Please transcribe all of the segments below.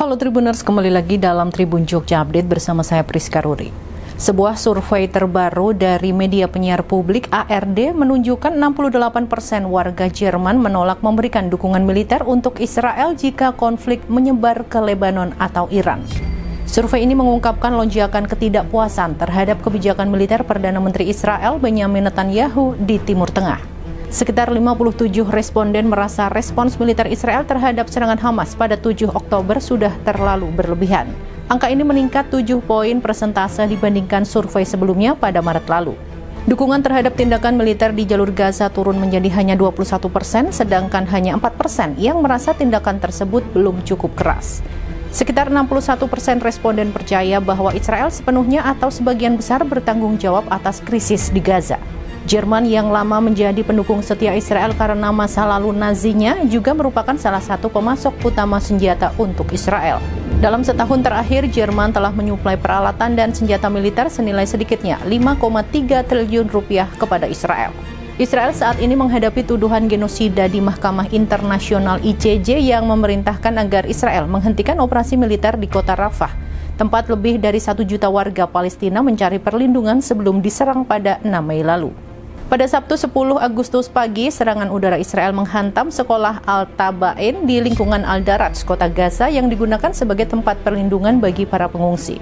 Halo Tribuners, kembali lagi dalam Tribun Jogja Update bersama saya Priska Ruri. Sebuah survei terbaru dari media penyiar publik ARD menunjukkan 68% persen warga Jerman menolak memberikan dukungan militer untuk Israel jika konflik menyebar ke Lebanon atau Iran. Survei ini mengungkapkan lonjakan ketidakpuasan terhadap kebijakan militer Perdana Menteri Israel Benjamin Netanyahu di Timur Tengah. Sekitar 57 responden merasa respons militer Israel terhadap serangan Hamas pada 7 Oktober sudah terlalu berlebihan. Angka ini meningkat 7 poin persentase dibandingkan survei sebelumnya pada Maret lalu. Dukungan terhadap tindakan militer di jalur Gaza turun menjadi hanya 21 persen, sedangkan hanya 4 persen yang merasa tindakan tersebut belum cukup keras. Sekitar 61 persen responden percaya bahwa Israel sepenuhnya atau sebagian besar bertanggung jawab atas krisis di Gaza. Jerman yang lama menjadi pendukung setia Israel karena masa lalu Nazinya juga merupakan salah satu pemasok utama senjata untuk Israel. Dalam setahun terakhir, Jerman telah menyuplai peralatan dan senjata militer senilai sedikitnya 5,3 triliun rupiah kepada Israel. Israel saat ini menghadapi tuduhan genosida di Mahkamah Internasional ICJ yang memerintahkan agar Israel menghentikan operasi militer di kota Rafah, tempat lebih dari satu juta warga Palestina mencari perlindungan sebelum diserang pada 6 Mei lalu. Pada Sabtu 10 Agustus pagi, serangan udara Israel menghantam sekolah Al-Tabain di lingkungan Al-Daraj, kota Gaza yang digunakan sebagai tempat perlindungan bagi para pengungsi.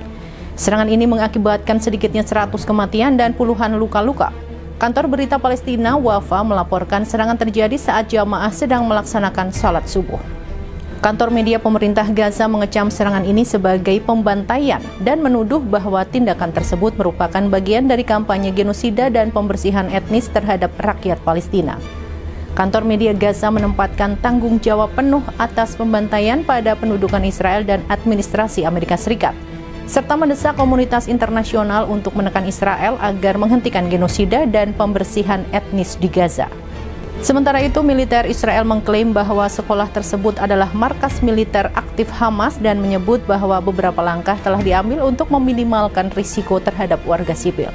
Serangan ini mengakibatkan sedikitnya 100 kematian dan puluhan luka-luka. Kantor berita Palestina Wafa melaporkan serangan terjadi saat jamaah sedang melaksanakan sholat subuh. Kantor media pemerintah Gaza mengecam serangan ini sebagai pembantaian dan menuduh bahwa tindakan tersebut merupakan bagian dari kampanye genosida dan pembersihan etnis terhadap rakyat Palestina. Kantor media Gaza menempatkan tanggung jawab penuh atas pembantaian pada pendudukan Israel dan administrasi Amerika Serikat, serta mendesak komunitas internasional untuk menekan Israel agar menghentikan genosida dan pembersihan etnis di Gaza. Sementara itu, militer Israel mengklaim bahwa sekolah tersebut adalah markas militer aktif Hamas dan menyebut bahwa beberapa langkah telah diambil untuk meminimalkan risiko terhadap warga sipil.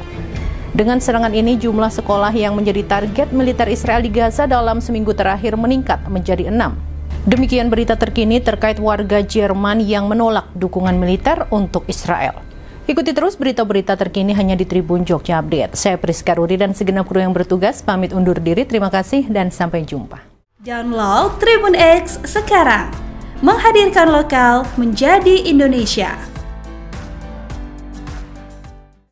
Dengan serangan ini, jumlah sekolah yang menjadi target militer Israel di Gaza dalam seminggu terakhir meningkat menjadi enam. Demikian berita terkini terkait warga Jerman yang menolak dukungan militer untuk Israel. Ikuti terus berita-berita terkini hanya di Tribun Jogja Update. Saya Priska Rudi dan segenap kru yang bertugas pamit undur diri. Terima kasih dan sampai jumpa. Download Tribun X sekarang. Menghadirkan lokal menjadi Indonesia.